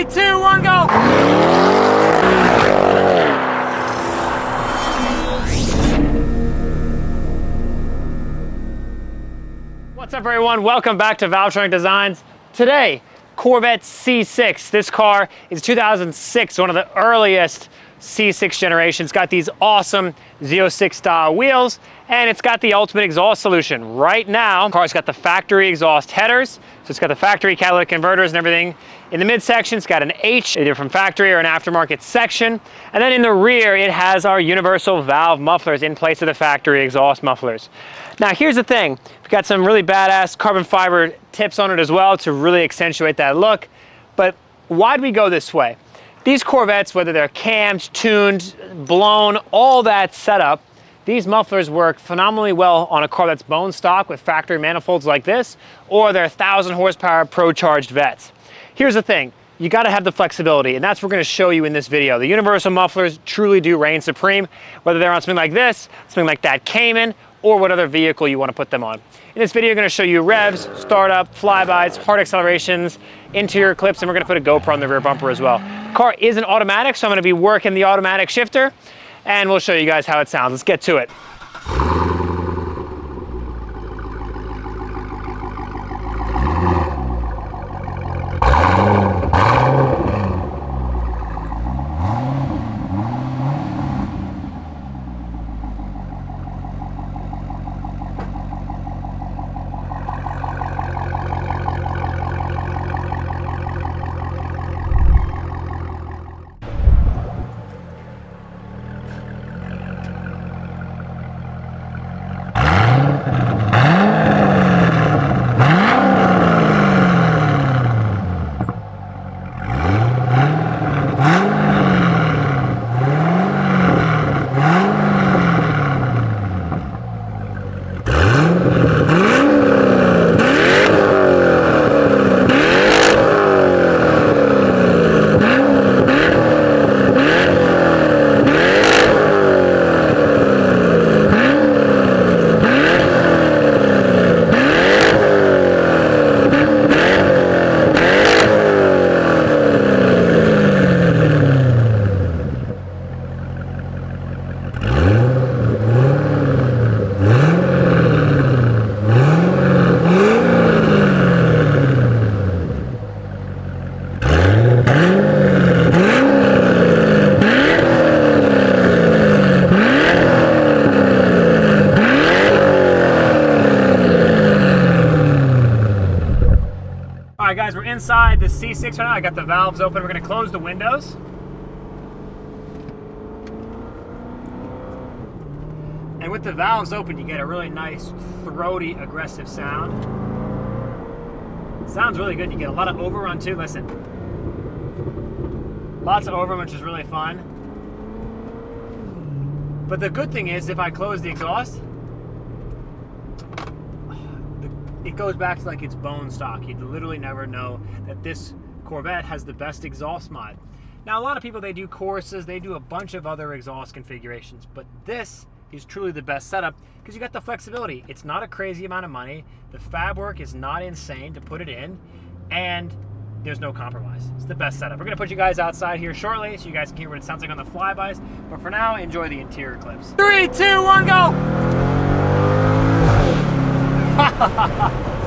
Three, two, one, go! What's up everyone? Welcome back to Valvetronic Designs. Today, Corvette C6. This car is 2006, one of the earliest C6 generations. Got these awesome Z06 style wheels, and it's got the ultimate exhaust solution. Right now, the car's got the factory exhaust headers, so it's got the factory catalytic converters and everything. In the midsection, it's got an H, either from factory or an aftermarket section. And then in the rear, it has our universal valve mufflers in place of the factory exhaust mufflers. Now here's the thing, we've got some really badass carbon fiber tips on it as well to really accentuate that look. But why'd we go this way? These Corvettes, whether they're cammed, tuned, blown, all that setup, these mufflers work phenomenally well on a car that's bone stock with factory manifolds like this, or they're 1,000 horsepower pro-charged Vettes. Here's the thing, you gotta have the flexibility, and that's what we're gonna show you in this video. The universal mufflers truly do reign supreme, whether they're on something like this, something like that Cayman, or what other vehicle you wanna put them on. In this video, I'm gonna show you revs, startup, flybys, hard accelerations, interior clips, and we're gonna put a GoPro on the rear bumper as well. The car is an automatic, so I'm gonna be working the automatic shifter, and we'll show you guys how it sounds. Let's get to it. Inside the C6 right now. I got the valves open. We're gonna close the windows. And with the valves open, you get a really nice, throaty, aggressive sound. Sounds really good. You get a lot of overrun too. Listen. Lots of overrun, which is really fun. But the good thing is, if I close the exhaust, it goes back to like its bone stock. You'd literally never know that this Corvette has the best exhaust mod. Now, a lot of people, they do Corsas, they do a bunch of other exhaust configurations, but this is truly the best setup because you got the flexibility. It's not a crazy amount of money. The fab work is not insane to put it in, and there's no compromise. It's the best setup. We're gonna put you guys outside here shortly so you guys can hear what it sounds like on the flybys, but for now, enjoy the interior clips. Three, two, one, go! Them up. Limiter!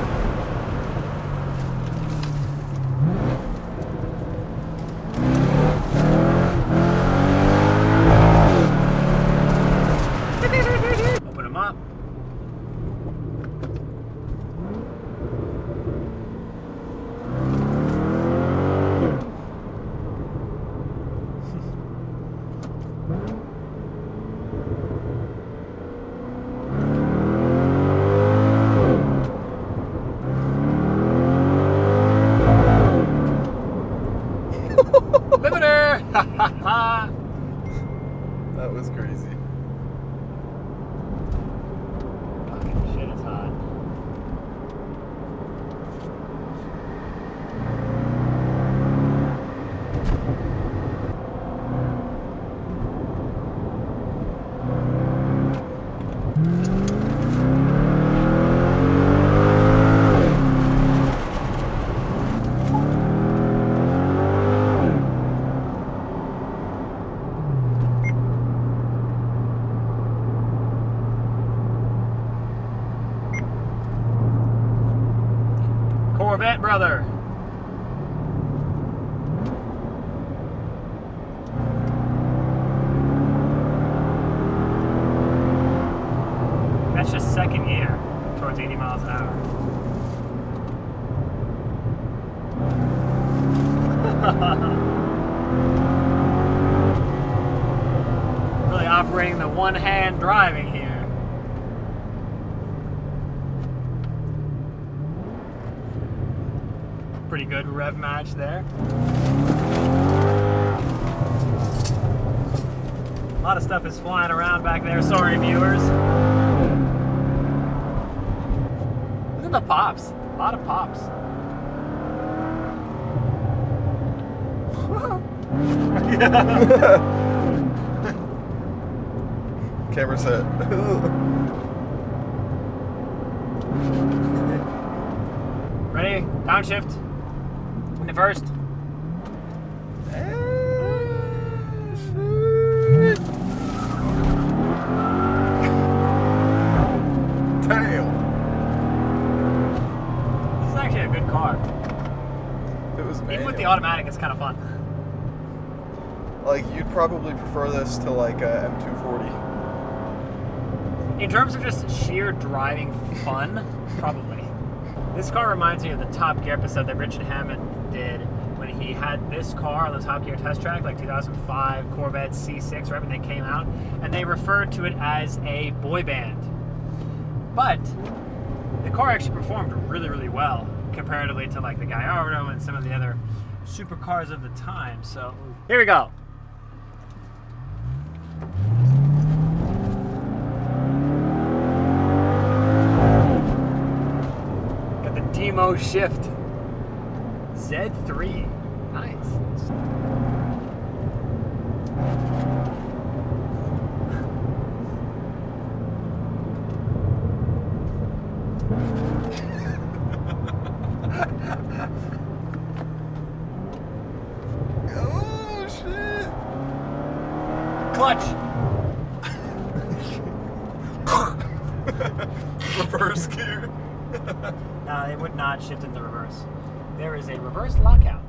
That was crazy. Fucking shit, it's hot. The one hand driving here. Pretty good rev match there. A lot of stuff is flying around back there. Sorry, viewers. Look at the pops. A lot of pops. Camera set. Ready? Downshift. In the first. Damn. This is actually a good car. It was Even with the automatic, it's kind of fun. Like you'd probably prefer this to like a M240. In terms of just sheer driving fun, probably. This car reminds me of the Top Gear episode that Richard Hammond did when he had this car on the Top Gear test track, like 2005 Corvette C6, right when they came out, and they referred to it as a boy band. But the car actually performed really, really well comparatively to like the Gallardo and some of the other supercars of the time. So here we go. Got Shift. Z3. Nice. Oh! Clutch. Reverse gear. No, it would not shift in the reverse. There is a reverse lockout.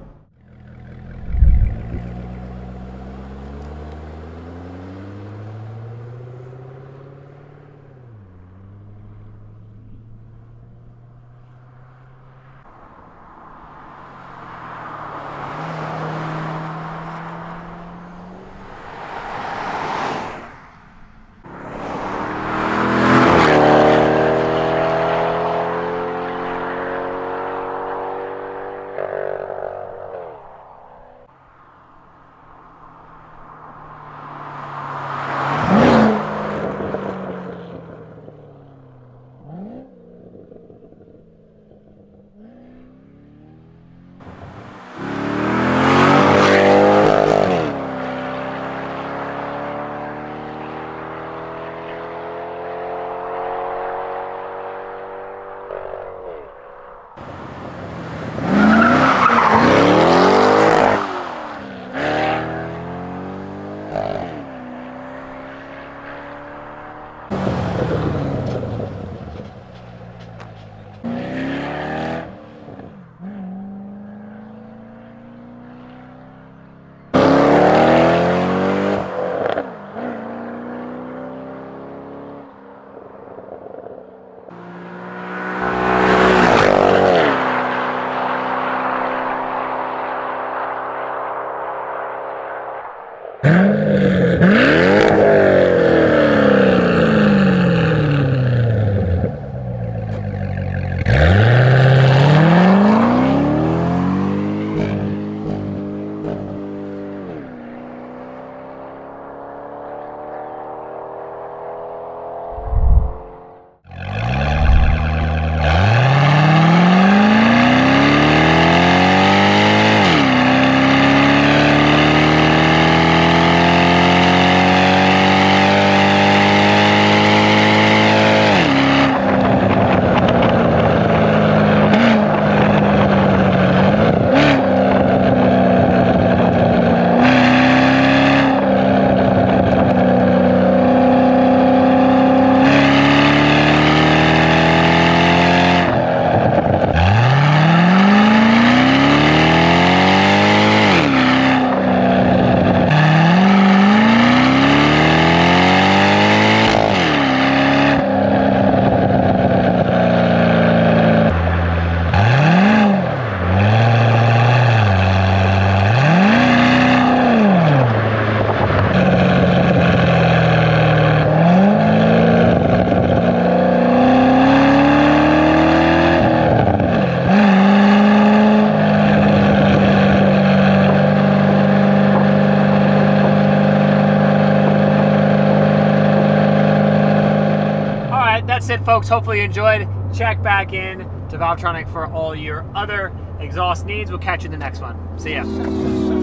Folks, hopefully you enjoyed. Check back in to Valvetronic for all your other exhaust needs. We'll catch you in the next one. See ya.